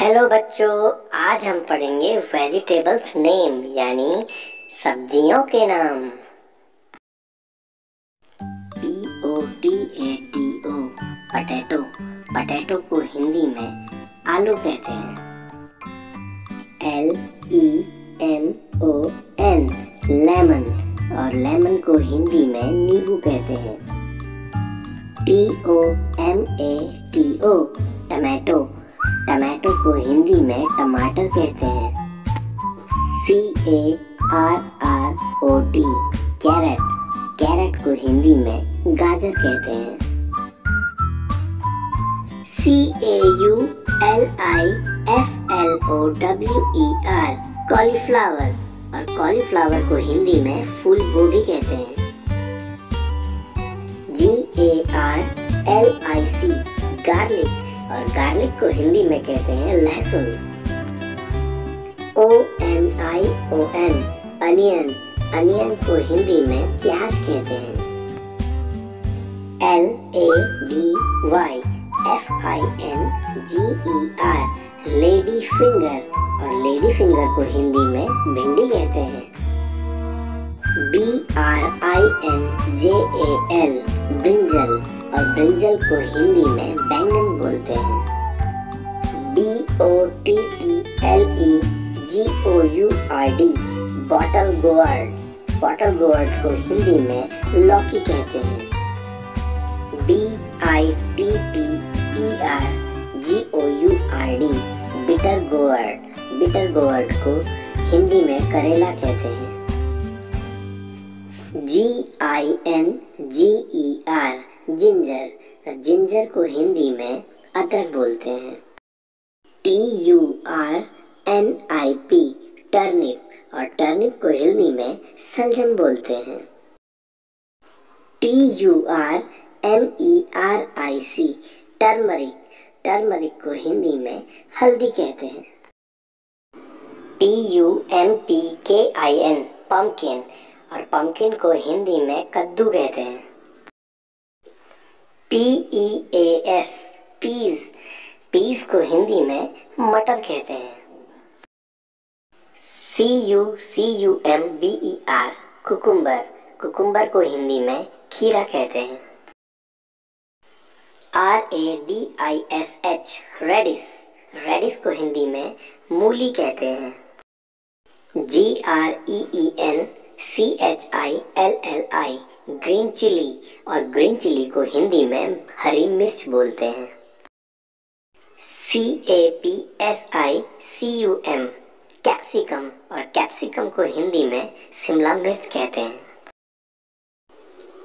Hello बच्चों। आज हम पढ़ेंगे वेजिटेबल्स नेम यानी सब्जियों के नाम। P O T A T O potato potato को हिंदी में आलू कहते हैं। L E M O N lemon और लेमन को हिंदी में नींबू कहते हैं। T O M A T O tomato tomato को हिंदी में टमाटर कहते हैं। C A R R O T carrot carrot को हिंदी में गाजर कहते हैं। C A U L I F L O W E R cauliflower और कॉलीफ्लावर को हिंदी में फूल गोभी कहते हैं। G A R L I C garlic और गार्लिक को हिंदी में कहते हैं लहसुन। O N I O N onion onion को हिंदी में प्याज कहते हैं। L A D Y F I N G E R lady finger और लेडी फिंगर को हिंदी में भिंडी कहते हैं। B R I N J A L brinjal और ब्रिंजल को हिंदी में बैंगन बोलते हैं। B O T T L E G O U R D bottle gourd bottle gourd को हिंदी में लौकी कहते हैं। B I T T E R G O U R D bitter gourd bitter gourd को हिंदी में करेला कहते हैं। G I N G E R ginger ginger को हिंदी में अदरक बोलते हैं। T U R N I P turnip और टर्निप को हिंदी में सलजम बोलते हैं। T U R M E R I C turmeric turmeric को हिंदी में हल्दी कहते हैं। P U M P K I N pumpkin और पंकिन को हिंदी में कद्दू कहते हैं। P E A S peas peas को हिंदी में मटर कहते हैं। C U C U M B E R cucumber. Cucumber को हिंदी में खीरा कहते हैं। R A D I S H radish radish को हिंदी में मूली कहते हैं। G R E E N C H I L L I green chilli और ग्रीन चिली को हिंदी में हरी मिर्च बोलते हैं। C A P S I C U M capsicum और कैप्सिकम को हिंदी में शिमला मिर्च कहते हैं।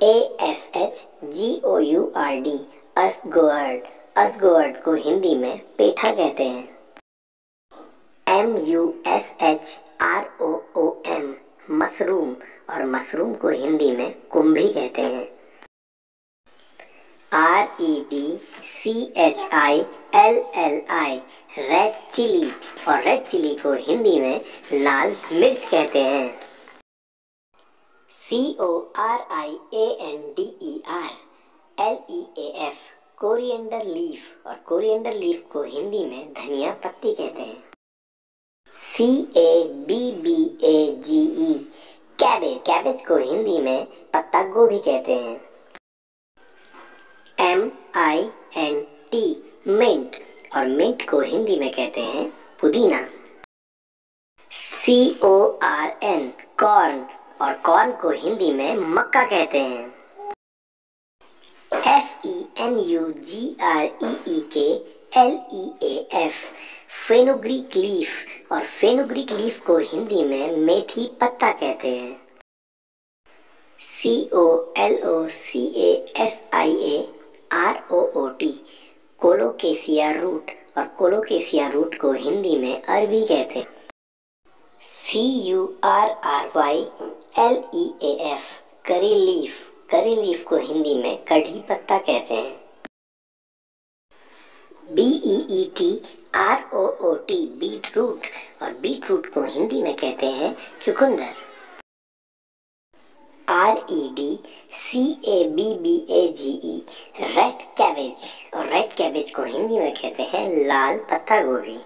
A S H G O U R D ash gourd ash gourd को हिंदी में पेठा कहते हैं। M U S H R O O M mushroom और मशरूम को हिंदी में कुंभी कहते हैं। R E D C H I L L I red chilli और रेड चिली को हिंदी में लाल मिर्च कहते हैं। C O R I A N D E R L E A F coriander leaf और कोरिएंडर लीफ को हिंदी में धनिया पत्ती कहते हैं। C A B B A G E cabbage cabbage को हिंदी में पत्ता गोभी कहते हैं। M I N T mint और मिंट को हिंदी में कहते हैं पुदीना। C O R N corn और कॉर्न को हिंदी में मक्का कहते हैं। F E N U G R E E K L E F fenugreek leaf और फेनोग्रीक लीफ को हिंदी में मेथी पत्ता कहते हैं। C O L O C A S I A R O O T colocasia root और colocasia root को हिंदी में अरबी कहते हैं। C U R R Y L E A F curry leaf curry leaf को हिंदी में कढ़ी पत्ता कहते हैं। B E T R O O T beetroot और बीट रूट को हिंदी में कहते हैं चुकंदर। R E D C A B B A G E red cabbage और रेड कैबेज को हिंदी में कहते हैं लाल पत्ता गोभी